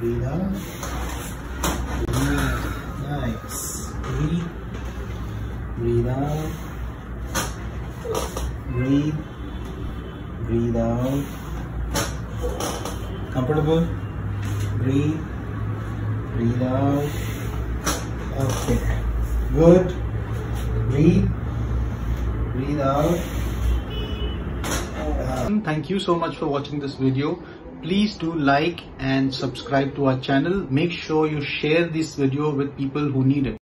Breathe. Good. Nice. Breathe. Breathe out. Breathe. Breathe out. Comfortable? Breathe. Breathe out. Okay. Good. Breathe. Breathe out. Thank you so much for watching this video. Please do like and subscribe to our channel. Make sure you share this video with people who need it.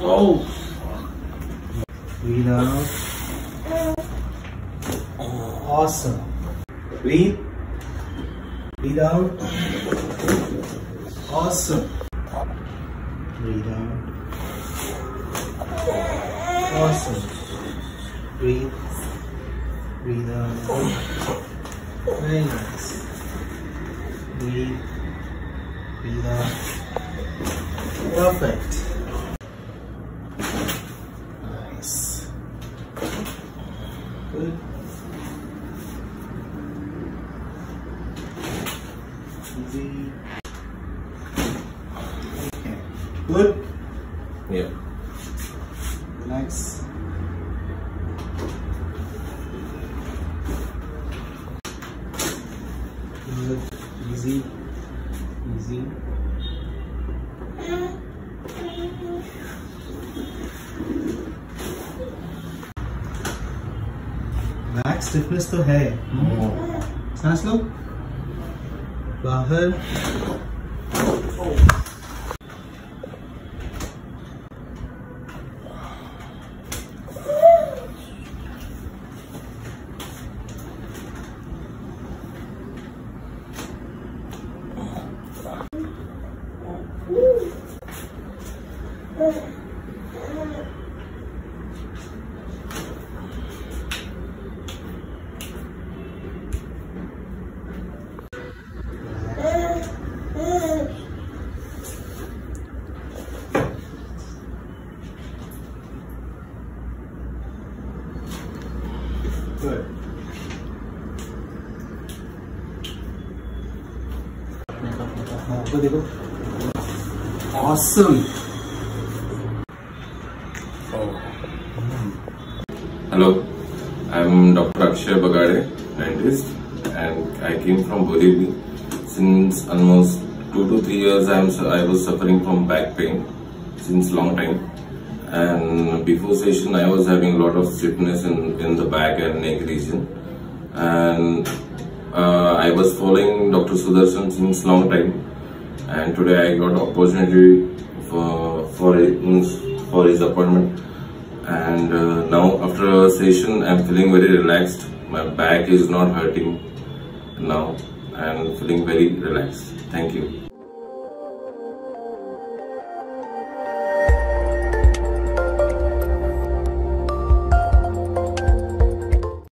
Oh. Breathe out. Awesome. Breathe. Breathe out. Awesome. Breathe out. Awesome. Breathe. Breathe out. Very nice. Breathe. Breathe out. Perfect. Nice. Good. Good. Yeah. Relax. Good. Easy. Easy. Back stiffness तो है सांस लो बाहर Good. awesome. Hello, I'm Dr. Akshay Bagade, dentist, and I came from Borivali. Since almost two to three years, I'm I was suffering from back pain since long time. And before session, I was having a lot of stiffness in in the back and neck region. And uh, I was following Dr. Sudarshan since a long time. And today I got opportunity for for his, for his appointment and uh, now after a session i'm feeling very relaxed my back is not hurting now and feeling very relaxed thank you